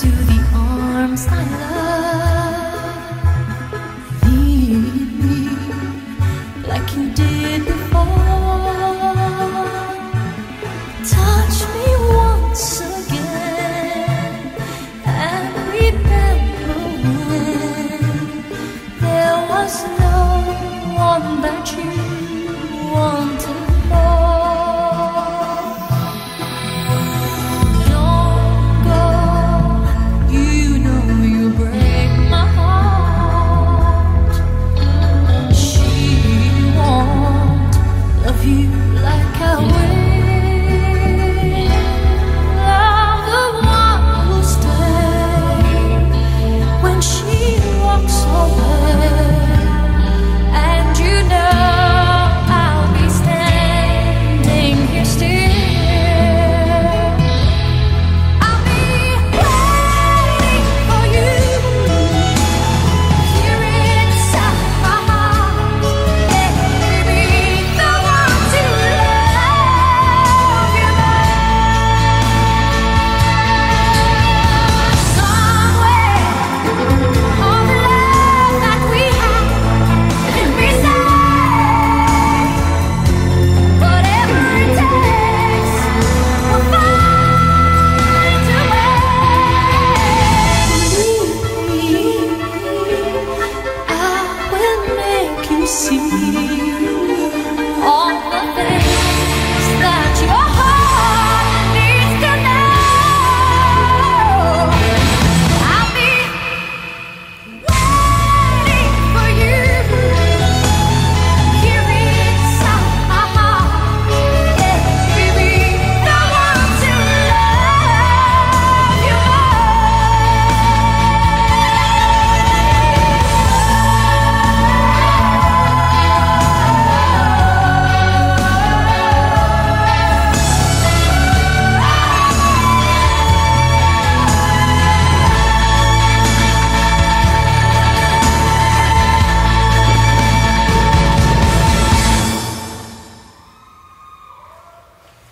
To the arms I love. Me like you did before. Time like I will. 心。